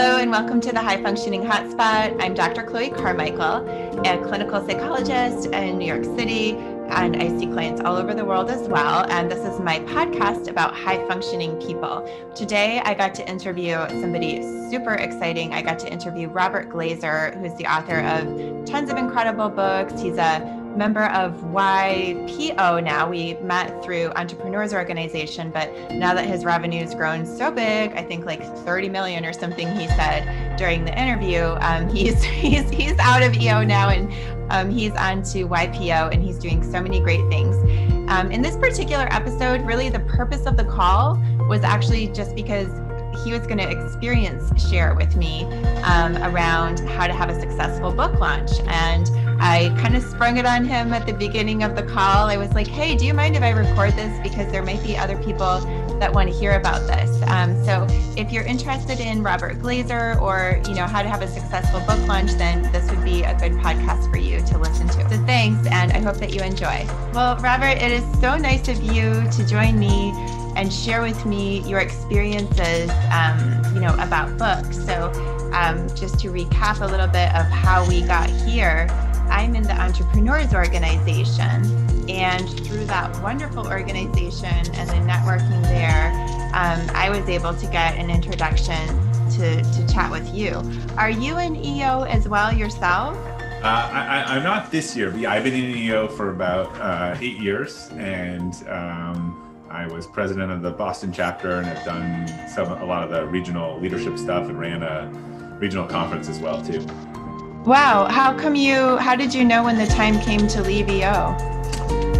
Hello, and welcome to the High Functioning Hotspot. I'm Dr. Chloe Carmichael, a clinical psychologist in New York City, and I see clients all over the world as well. And this is my podcast about high functioning people. Today, I got to interview somebody super exciting. I got to interview Robert Glazer, who's the author of tons of incredible books. He's a member of YPO now. We met through Entrepreneurs Organization, but now that his revenue's grown so big, I think like 30 million or something he said during the interview, um, he's, he's, he's out of EO now and um, he's on to YPO and he's doing so many great things. Um, in this particular episode, really the purpose of the call was actually just because he was going to experience share with me um, around how to have a successful book launch. And I kind of sprung it on him at the beginning of the call. I was like, hey, do you mind if I record this? Because there might be other people that want to hear about this. Um, so if you're interested in Robert Glazer or, you know, how to have a successful book launch, then this would be a good podcast for you to listen to. So thanks, and I hope that you enjoy. Well, Robert, it is so nice of you to join me and share with me your experiences, um, you know, about books. So um, just to recap a little bit of how we got here, I'm in the Entrepreneurs Organization. And through that wonderful organization and the networking there, um, I was able to get an introduction to, to chat with you. Are you in EO as well yourself? Uh, I, am not this year, but I've been in EO for about uh, eight years, and um, I was president of the Boston chapter, and have done some a lot of the regional leadership stuff, and ran a regional conference as well too. Wow. How come you, how did you know when the time came to leave EO?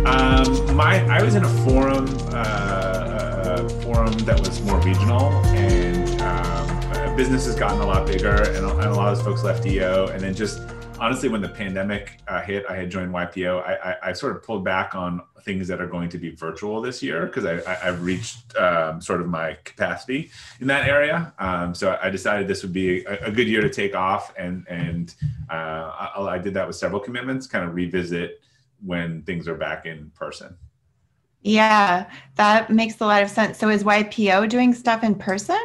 Um, my, I was in a forum, uh, a forum that was more regional and um, business has gotten a lot bigger and, and a lot of folks left EO and then just honestly, when the pandemic uh, hit, I had joined YPO. I, I, I, sort of pulled back on things that are going to be virtual this year because I, I, have reached um, sort of my capacity in that area. Um, so I decided this would be a, a, good year to take off, and and uh, I, I did that with several commitments. Kind of revisit when things are back in person. Yeah, that makes a lot of sense. So is YPO doing stuff in person?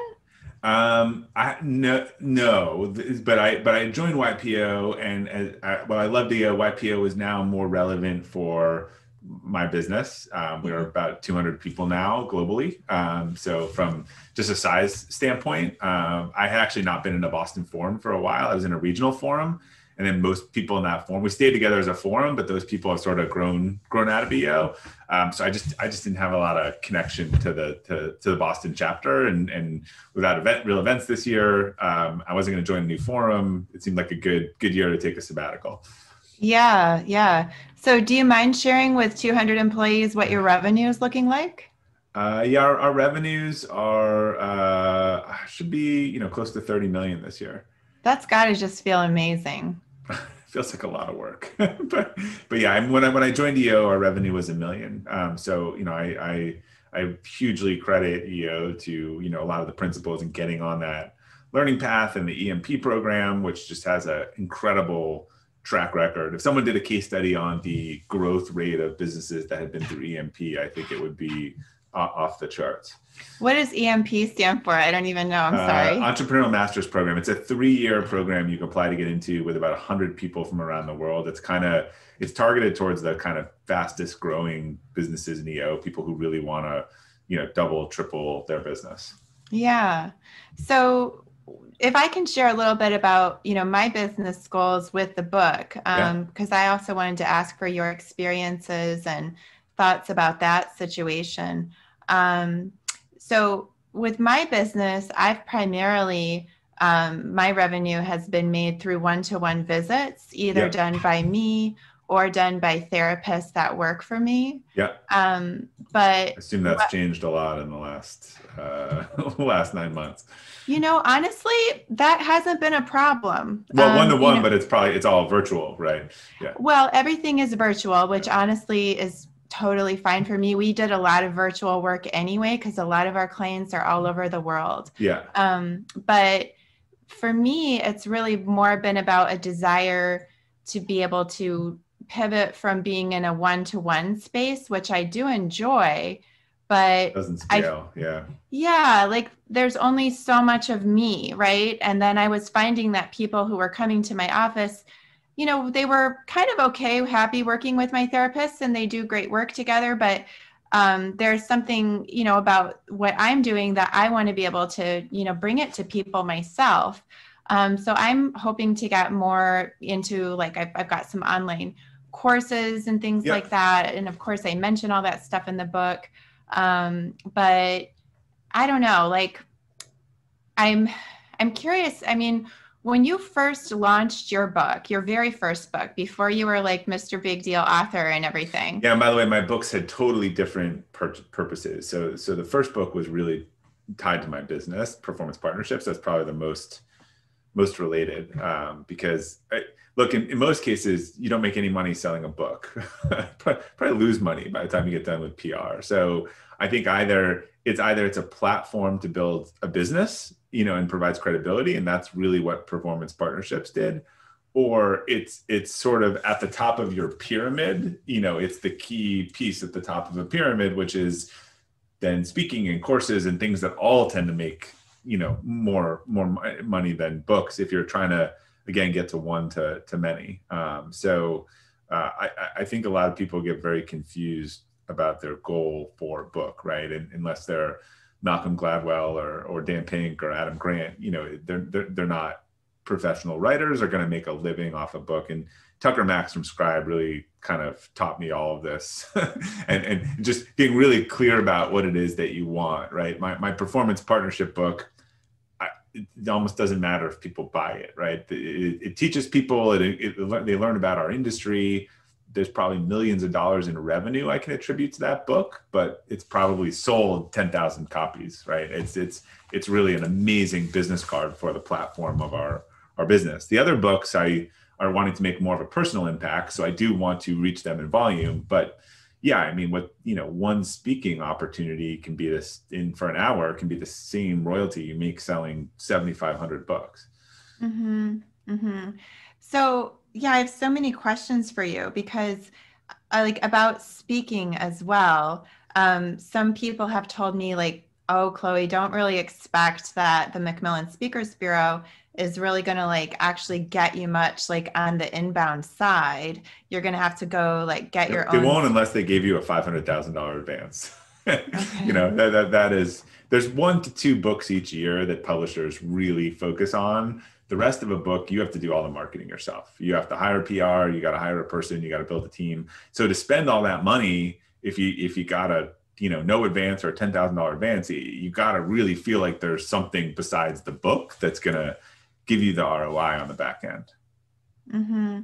Um, I no no, but I but I joined YPO, and as I, well, I love the uh, YPO is now more relevant for my business. Um, we're mm-hmm. about 200 people now globally. Um, so from just a size standpoint, um, I had actually not been in a Boston forum for a while. I was in a regional forum, and then most people in that forum we stayed together as a forum but those people have sort of grown grown out of EO um, so I just I just didn't have a lot of connection to the to, to the Boston chapter and and without event real events this year um, I wasn't going to join a new forum. It seemed like a good good year to take a sabbatical. Yeah yeah. So do you mind sharing with 200 employees what your revenue is looking like? Uh, yeah our, our revenues are uh, should be you know close to 30 million this year. That's got to just feel amazing. Feels like a lot of work, but but yeah, I'm, when I when I joined EO, our revenue was a million. Um, so you know, I, I I hugely credit EO to you know a lot of the principles and getting on that learning path and the EMP program, which just has an incredible track record. If someone did a case study on the growth rate of businesses that had been through EMP, I think it would be off the charts. What does EMP stand for? I don't even know. I'm uh, sorry. Entrepreneurial Masters Program. It's a three-year program you can apply to get into with about 100 people from around the world. It's kind of it's targeted towards the kind of fastest growing businesses in EO, people who really want to, you know, double, triple their business. Yeah. So if I can share a little bit about, you know, my business goals with the book, um, because yeah. I also wanted to ask for your experiences and thoughts about that situation. Um, so with my business, I've primarily um, my revenue has been made through one-to-one visits, either done by me or done by therapists that work for me. Yeah. Um, but I assume that's what, changed a lot in the last uh, last nine months. You know, honestly, that hasn't been a problem. Well, one to one, but it's probably it's all virtual, right? Yeah. Well, everything is virtual, which honestly is totally fine for me. We did a lot of virtual work anyway because a lot of our clients are all over the world. Yeah. Um, but for me, it's really more been about a desire to be able to pivot from being in a one-to-one space, which I do enjoy, but doesn't scale. I, yeah. Yeah, like there's only so much of me, right? And then I was finding that people who were coming to my office, you know, they were kind of okay, happy working with my therapist and they do great work together. But um, there's something, you know, about what I'm doing that I want to be able to, you know, bring it to people myself. Um, so I'm hoping to get more into like, I've, I've got some online courses and things yep. like that. And of course, I mention all that stuff in the book. Um, but I don't know, like I'm I'm curious. I mean, when you first launched your book, your very first book, before you were like Mr. Big Deal author and everything. Yeah, and by the way, my books had totally different pur- purposes. So so the first book was really tied to my business, performance partnerships. That's probably the most most related um, because I, look in, in, most cases you don't make any money selling a book probably lose money by the time you get done with pr so i think either it's either it's a platform to build a business you know and provides credibility and that's really what performance partnerships did or it's it's sort of at the top of your pyramid you know it's the key piece at the top of a pyramid which is then speaking and courses and things that all tend to make you know more more money than books if you're trying to again get to one to to many um, so uh, I, I think a lot of people get very confused about their goal for book, right? And unless they're Malcolm Gladwell or or Dan Pink or Adam Grant, you know, they're they're, they're not professional writers are going to make a living off a book. And Tucker Max from Scribe really kind of taught me all of this and, and just being really clear about what it is that you want, right? My, my performance partnership book, it almost doesn't matter if people buy it, right? It, it teaches people, it, it, they learn about our industry, there's probably millions of dollars in revenue I can attribute to that book, but it's probably sold 10,000 copies, right? It's it's it's really an amazing business card for the platform of our our business. The other books I are wanting to make more of a personal impact, so I do want to reach them in volume, but yeah, I mean, what you know, one speaking opportunity can be this in for an hour can be the same royalty you make selling 7,500 books. Mm-hmm. Mm-hmm. So yeah, I have so many questions for you because I uh, like about speaking as well. Um, some people have told me like, oh, Chloe, don't really expect that the Macmillan Speakers Bureau is really going to like actually get you much like on the inbound side. You're going to have to go like get your they own. They won't unless they gave you a five hundred thousand dollar advance. okay. You know that, that that is there's one to two books each year that publishers really focus on the rest of a book, you have to do all the marketing yourself. You have to hire PR, you got to hire a person, you got to build a team. So to spend all that money, if you if you got a you know no advance or a ten thousand dollar advance, you got to really feel like there's something besides the book that's gonna give you the ROI on the back end. Mm-hmm.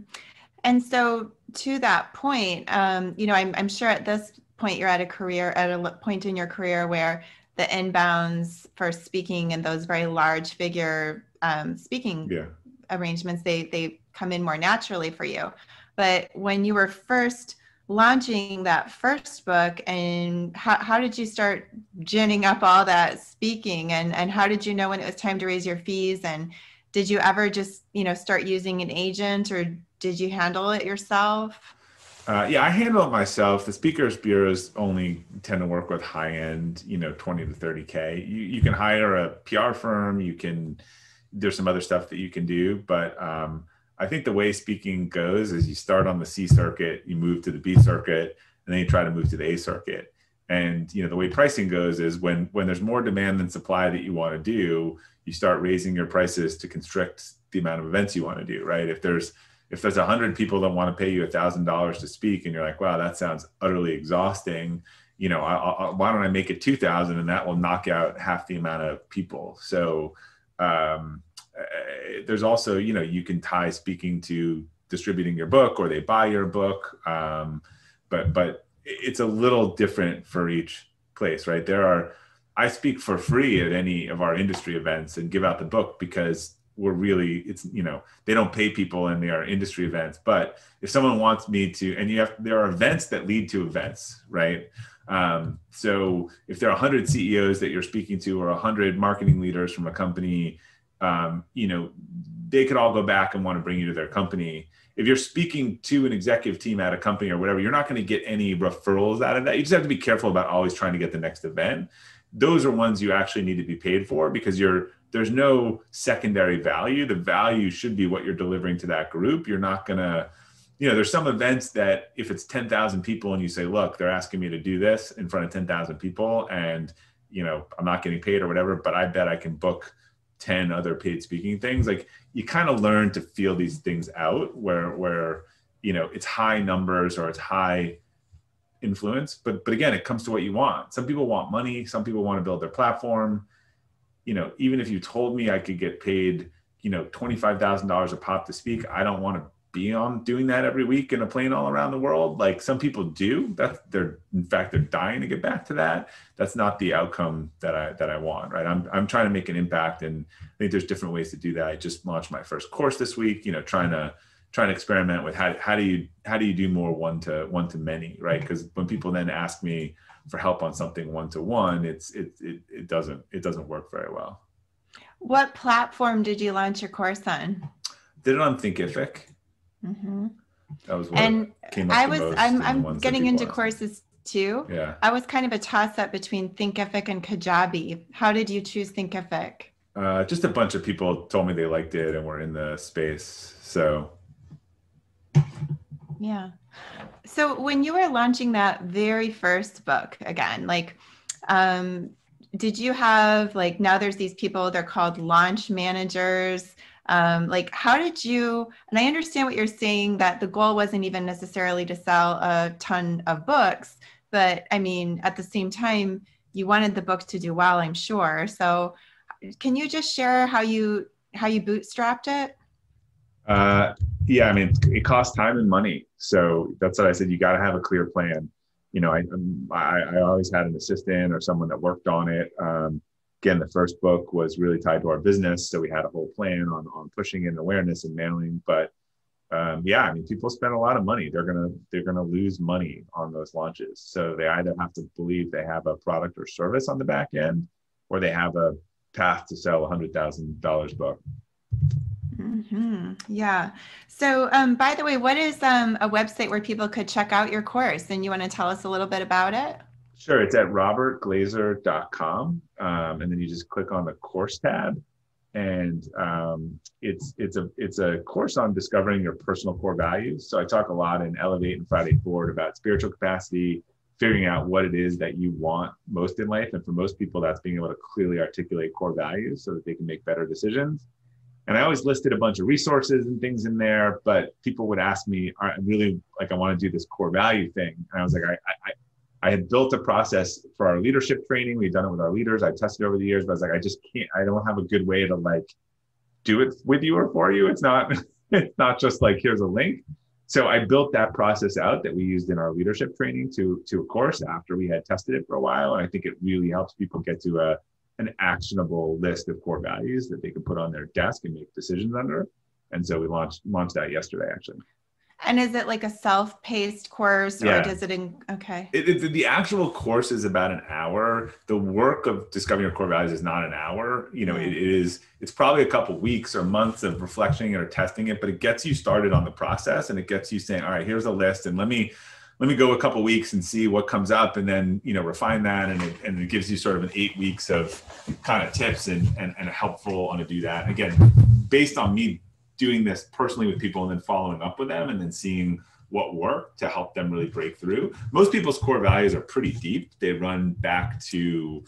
And so to that point, um, you know, I'm, I'm sure at this point you're at a career at a point in your career where the inbounds for speaking and those very large figure um, speaking yeah. arrangements they they come in more naturally for you but when you were first launching that first book and how, how did you start ginning up all that speaking and and how did you know when it was time to raise your fees and did you ever just you know start using an agent or did you handle it yourself uh, yeah, I handle it myself. The speakers bureaus only tend to work with high end, you know, 20 to 30K. You, you can hire a PR firm, you can there's some other stuff that you can do, but um, I think the way speaking goes is you start on the C circuit, you move to the B circuit, and then you try to move to the A circuit. And you know the way pricing goes is when when there's more demand than supply that you want to do, you start raising your prices to constrict the amount of events you want to do. Right? If there's if there's a hundred people that want to pay you a thousand dollars to speak, and you're like, wow, that sounds utterly exhausting. You know, I, I, why don't I make it two thousand, and that will knock out half the amount of people. So um, uh, there's also you know you can tie speaking to distributing your book or they buy your book. Um, but but it's a little different for each place right? There are i speak for free at any of our industry events and give out the book because we're really it's you know they don't pay people in their industry events. But if someone wants me to and you have there are events that lead to events right um, so if there are 100 ceos that you're speaking to or 100 marketing leaders from a company um, you know, they could all go back and want to bring you to their company. If you're speaking to an executive team at a company or whatever, you're not going to get any referrals out of that. You just have to be careful about always trying to get the next event. those are ones you actually need to be paid for because you're there's no secondary value. The value should be what you're delivering to that group. You're not gonna, you know, there's some events that if it's 10,000 people and you say, look, they're asking me to do this in front of 10,000 people and, you know, I'm not getting paid or whatever, but I bet I can book 10 other paid speaking things. Like you kind of learn to feel these things out where, where, you know, it's high numbers or it's high influence. But, but again, it comes to what you want. Some people want money. Some people want to build their platform you know, even if you told me I could get paid, you know, $25,000 a pop to speak, I don't want to be on doing that every week in a plane all around the world. Like some people do that. They're, in fact, they're dying to get back to that. That's not the outcome that I, that I want, right? I'm, I'm trying to make an impact and I think there's different ways to do that. I just launched my first course this week, you know, trying to, trying to experiment with how, how do you, how do you do more one to one to many, right? Because when people then ask me, for help on something one to one, it's it, it it doesn't it doesn't work very well. What platform did you launch your course on? Did it on Thinkific. Mm-hmm. That was what and came up I was I'm I'm getting into courses too. Yeah. I was kind of a toss up between Thinkific and Kajabi. How did you choose Thinkific? Uh, just a bunch of people told me they liked it and were in the space. So yeah. So when you were launching that very first book again, like um did you have like now there's these people they're called launch managers um, like how did you and i understand what you're saying that the goal wasn't even necessarily to sell a ton of books but i mean at the same time you wanted the book to do well i'm sure so can you just share how you how you bootstrapped it uh, yeah, I mean, it costs time and money. So that's what I said. You got to have a clear plan. You know, I, I, I always had an assistant or someone that worked on it. Um, again, the first book was really tied to our business, so we had a whole plan on on pushing in awareness and mailing. But um, yeah, I mean, people spend a lot of money. They're gonna they're gonna lose money on those launches. So they either have to believe they have a product or service on the back end, or they have a path to sell a hundred thousand dollars book. Mm-hmm. Yeah. So, um, by the way, what is um, a website where people could check out your course? And you want to tell us a little bit about it? Sure. It's at robertglazer.com. Um, and then you just click on the course tab. And um, it's it's a it's a course on discovering your personal core values. So I talk a lot in Elevate and Friday Forward about spiritual capacity, figuring out what it is that you want most in life. And for most people, that's being able to clearly articulate core values so that they can make better decisions and I always listed a bunch of resources and things in there, but people would ask me, I really like, I want to do this core value thing. And I was like, I, I, I had built a process for our leadership training. We've done it with our leaders. I tested over the years, but I was like, I just can't, I don't have a good way to like do it with you or for you. It's not, it's not just like, here's a link. So I built that process out that we used in our leadership training to, to a course after we had tested it for a while. And I think it really helps people get to a, an actionable list of core values that they can put on their desk and make decisions under. And so we launched launched that yesterday, actually. And is it like a self-paced course, or does it? In, okay. It, it, the actual course is about an hour. The work of discovering your core values is not an hour. You know, mm-hmm. it, it is. It's probably a couple weeks or months of reflecting or testing it, but it gets you started on the process, and it gets you saying, "All right, here's a list, and let me let me go a couple weeks and see what comes up and then you know refine that and it, and it gives you sort of an eight weeks of kind of tips and, and, and helpful on to do that again based on me doing this personally with people and then following up with them and then seeing what worked to help them really break through most people's core values are pretty deep they run back to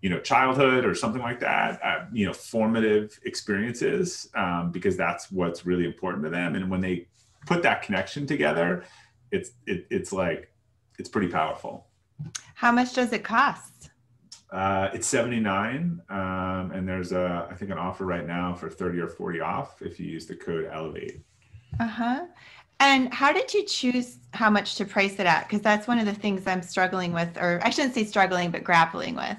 you know childhood or something like that uh, you know formative experiences um, because that's what's really important to them and when they put that connection together it's it, it's like it's pretty powerful. How much does it cost? Uh, it's 79 um, and there's a i think an offer right now for 30 or 40 off if you use the code elevate. Uh-huh. And how did you choose how much to price it at? Because that's one of the things i'm struggling with or i shouldn't say struggling but grappling with.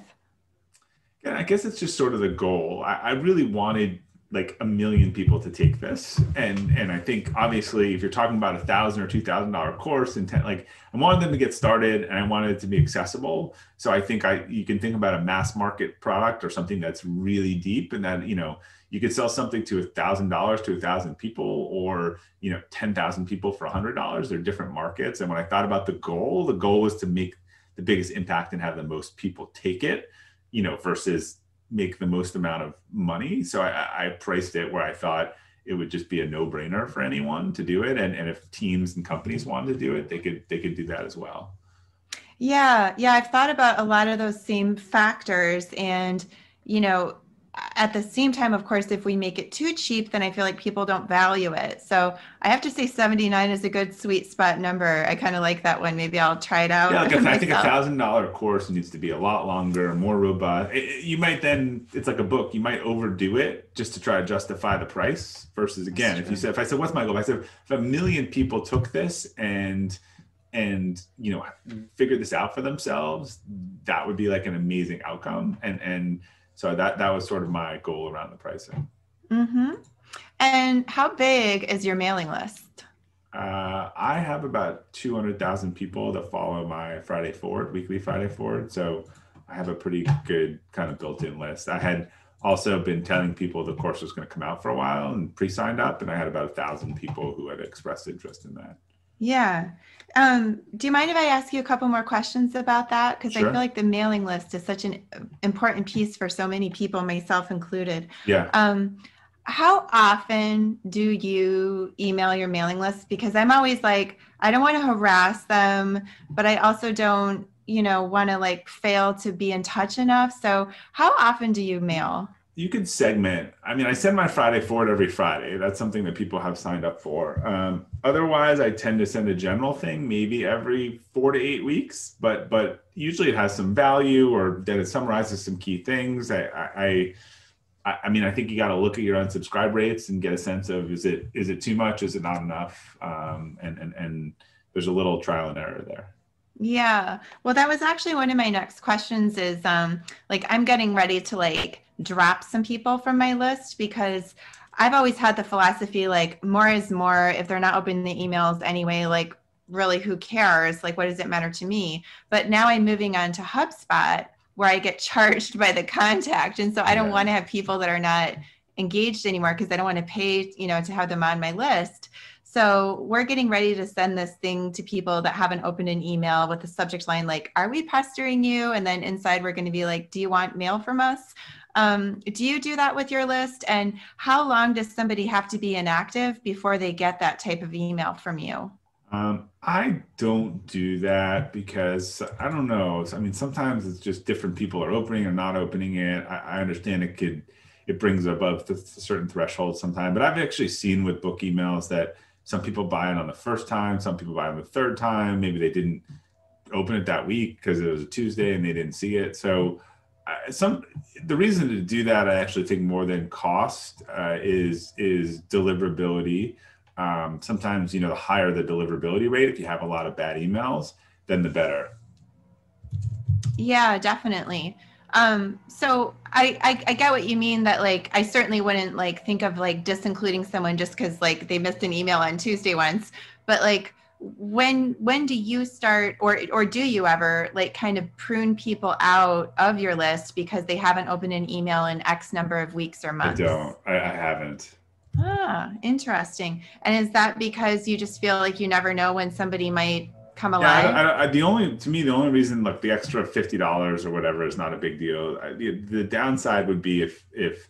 Yeah i guess it's just sort of the goal. I, I really wanted like a million people to take this. And and i think obviously if you're talking about a thousand or two thousand dollar course and ten, like i wanted them to get started and i wanted it to be accessible. So i think i you can think about a mass market product or something that's really deep and that you know you could sell something to a thousand dollars to a thousand people or you know ten thousand people for a hundred dollars. They're different markets. And when i thought about the goal the goal was to make the biggest impact and have the most people take it you know, versus make the most amount of money. So I, I priced it where I thought it would just be a no-brainer for anyone to do it. And, and if teams and companies wanted to do it, they could they could do that as well. Yeah, yeah, I've thought about a lot of those same factors and you know, at the same time, of course, if we make it too cheap, then I feel like people don't value it. So I have to say 79 is a good sweet spot number. I kind of like that one. Maybe I'll try it out. Yeah, like I think a thousand dollar course needs to be a lot longer, more robust. It, you might then, it's like a book, you might overdo it just to try to justify the price versus again, if you said, if I said, what's my goal? If I said, if a million people took this and, and you know figured this out for themselves that would be like an amazing outcome and and so that that was sort of my goal around the pricing. Mm-hmm. And how big is your mailing list? Uh, I have about 200,000 people that follow my Friday Forward, weekly Friday Forward. So I have a pretty good kind of built in list. I had also been telling people the course was going to come out for a while and pre signed up, and I had about a thousand people who had expressed interest in that. Yeah. Um, do you mind if I ask you a couple more questions about that? Because sure. I feel like the mailing list is such an important piece for so many people, myself included. Yeah. Um, how often do you email your mailing list? Because I'm always like, I don't want to harass them, but I also don't, you know, want to like fail to be in touch enough. So, how often do you mail? You could segment. I mean, I send my Friday forward every Friday. That's something that people have signed up for. Um, otherwise, I tend to send a general thing, maybe every four to eight weeks. But but usually it has some value or that it summarizes some key things. I I I, mean, I think you got to look at your unsubscribe rates and get a sense of is it is it too much, is it not enough, um, and and and there's a little trial and error there. Yeah. Well, that was actually one of my next questions is um like I'm getting ready to like drop some people from my list because I've always had the philosophy like more is more if they're not opening the emails anyway like really who cares like what does it matter to me but now I'm moving on to HubSpot where I get charged by the contact and so I don't yeah. want to have people that are not engaged anymore because I don't want to pay you know to have them on my list so we're getting ready to send this thing to people that haven't opened an email with the subject line like, "Are we pestering you?" And then inside we're going to be like, "Do you want mail from us?" Um, do you do that with your list? And how long does somebody have to be inactive before they get that type of email from you? Um, I don't do that because I don't know. I mean, sometimes it's just different people are opening or not opening it. I, I understand it could, it brings above the certain threshold sometimes, but I've actually seen with book emails that some people buy it on the first time, some people buy it on the third time. Maybe they didn't open it that week because it was a Tuesday and they didn't see it. So some the reason to do that i actually think more than cost uh, is is deliverability. Um, sometimes you know the higher the deliverability rate if you have a lot of bad emails then the better. Yeah definitely. Um, so I, I, I get what you mean that like i certainly wouldn't like think of like disincluding someone just because like they missed an email on tuesday once. But like when when do you start or or do you ever like kind of prune people out of your list because they haven't opened an email in x number of weeks or months i don't. i, I haven't. Ah interesting. And is that because you just feel like you never know when somebody might come alive yeah, I, I, the only to me the only reason like the extra $50 or whatever is not a big deal. The, the downside would be if if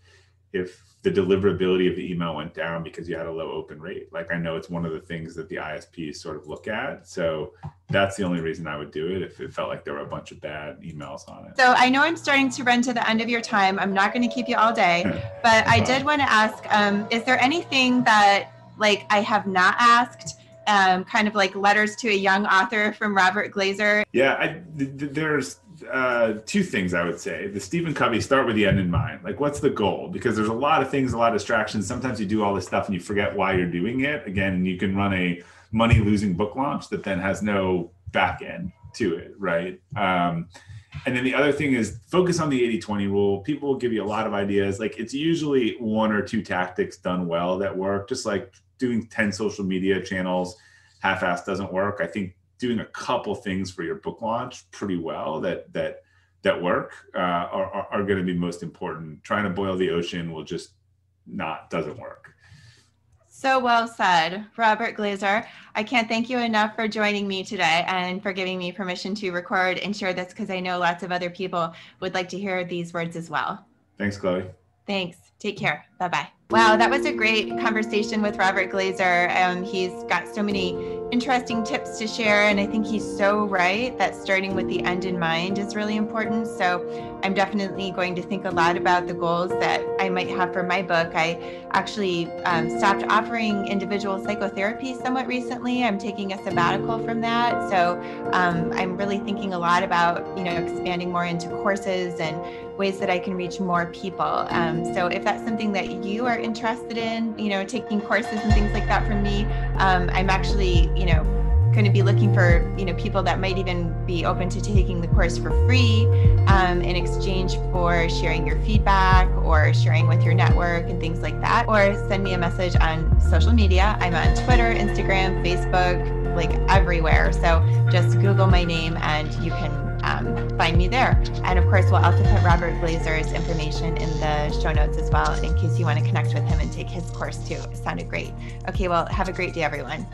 if the deliverability of the email went down because you had a low open rate. Like I know it's one of the things that the ISPs sort of look at. So that's the only reason I would do it if it felt like there were a bunch of bad emails on it. So I know I'm starting to run to the end of your time. I'm not going to keep you all day, but I did want to ask, um, is there anything that like I have not asked um, kind of like letters to a young author from Robert Glazer. Yeah, I, th- there's uh, two things I would say. The Stephen Covey, start with the end in mind. Like, what's the goal? Because there's a lot of things, a lot of distractions. Sometimes you do all this stuff and you forget why you're doing it. Again, you can run a money losing book launch that then has no back end to it, right? Um, and then the other thing is focus on the 80 20 rule. People will give you a lot of ideas. Like, it's usually one or two tactics done well that work, just like doing 10 social media channels half-ass doesn't work. I think doing a couple things for your book launch pretty well that that that work uh, are, are, going to be most important. Trying to boil the ocean will just not doesn't work. So well said, Robert Glazer. I can't thank you enough for joining me today and for giving me permission to record and share this because I know lots of other people would like to hear these words as well. Thanks, Chloe. Thanks. Take care. Bye bye. Wow, that was a great conversation with Robert Glazer. Um, he's got so many interesting tips to share. And I think he's so right that starting with the end in mind is really important. So I'm definitely going to think a lot about the goals that I might have for my book. I actually um, stopped offering individual psychotherapy somewhat recently. I'm taking a sabbatical from that. So um, I'm really thinking a lot about, you know, expanding more into courses and ways that I can reach more people. Um, so if that's something that you are interested in, you know, taking courses and things like that from me, um, I'm actually, you know, going to be looking for you know people that might even be open to taking the course for free um, in exchange for sharing your feedback or sharing with your network and things like that. Or send me a message on social media. I'm on twitter instagram facebook like everywhere. So just google my name and you can um, find me there. And of course, we'll also put Robert Glazer's information in the show notes as well in case you want to connect with him and take his course too. It sounded great. Okay, well, have a great day, everyone.